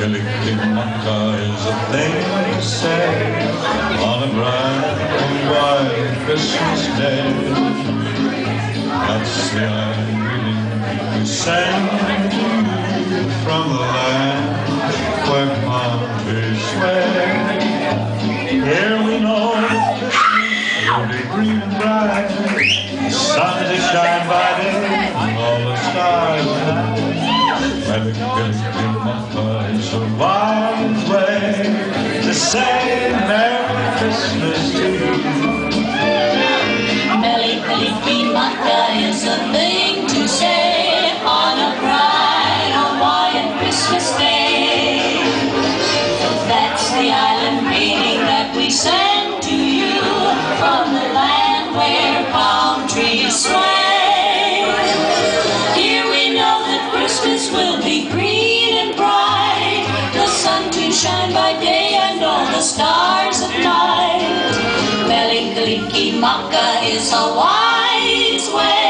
collecting Makkah is a thing to say on a bright and white Christmas day. That's the irony we send to you from the land where palm trees sway. Here we know Christmas will be green and bright, the sun to shine by day, and all the stars it's in my way to say the same Merry Christmas to you. Rikimaka is a wise way.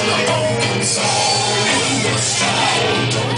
Soul in the soul.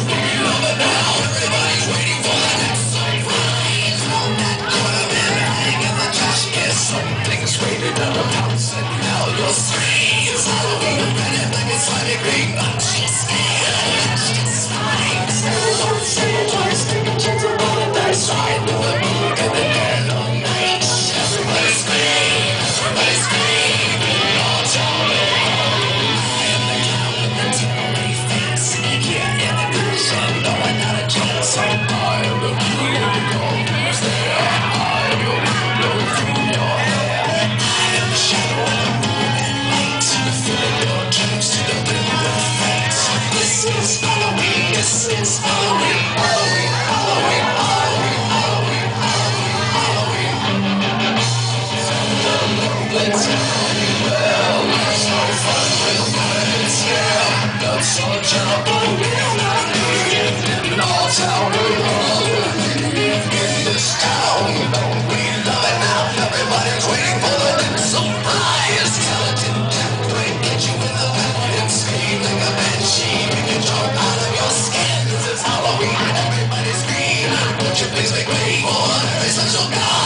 town we love. In this town we love it now? Everybody's waiting for the next surprise. Skeleton template, catch you in the back and scream like a banshee. Make it jump out of your skin. This is Halloween. Everybody scream. Won't you please make way for a special guy?